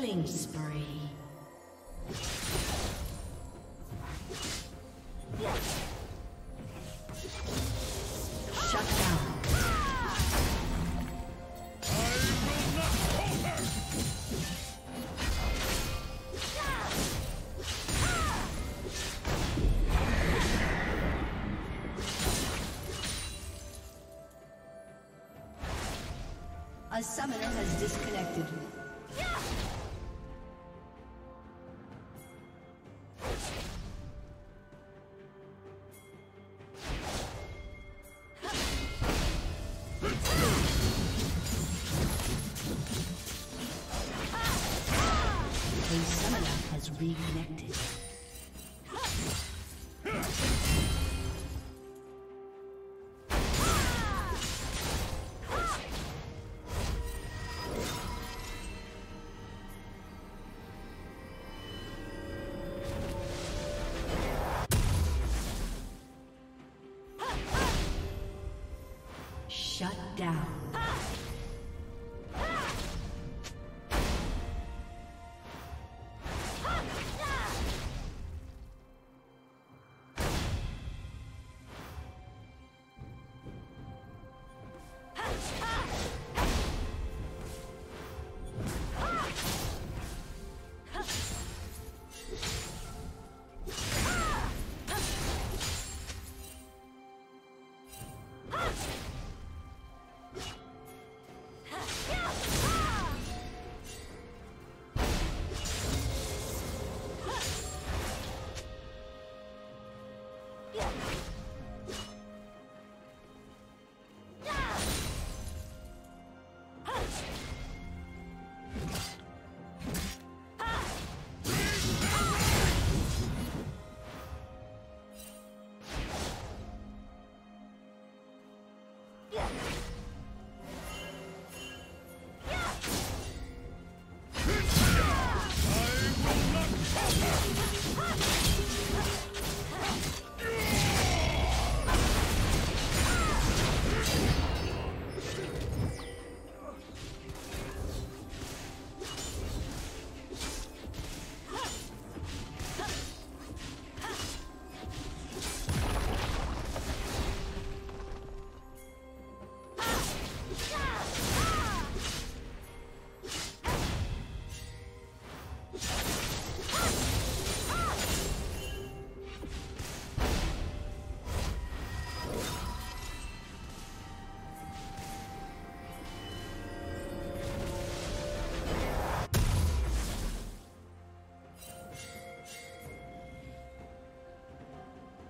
Killing spree. A summoner has disconnected. Shut down. you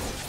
Ah!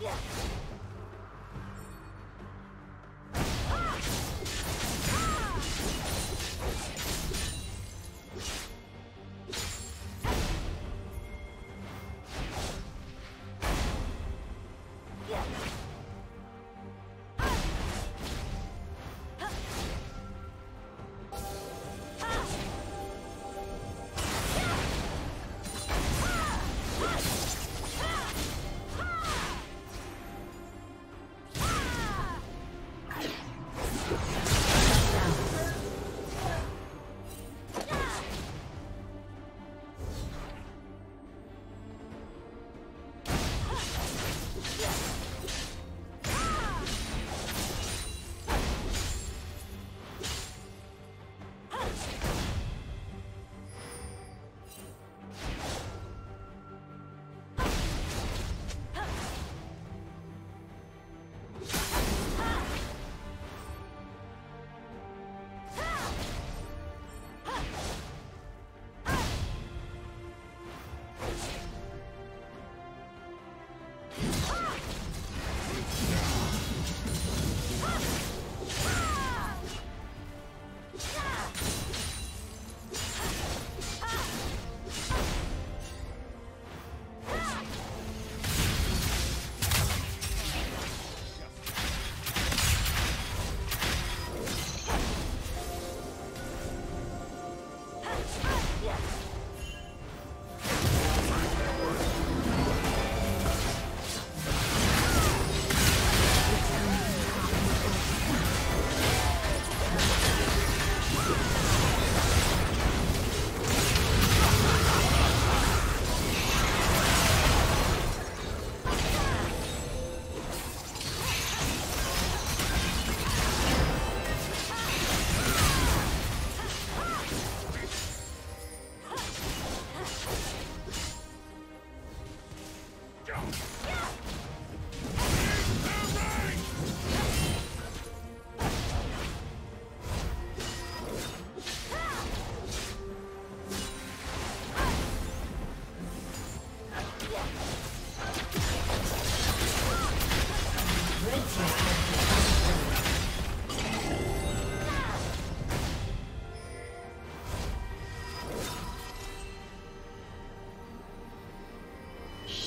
Yeah.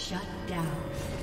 Shut down.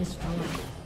Destroyed.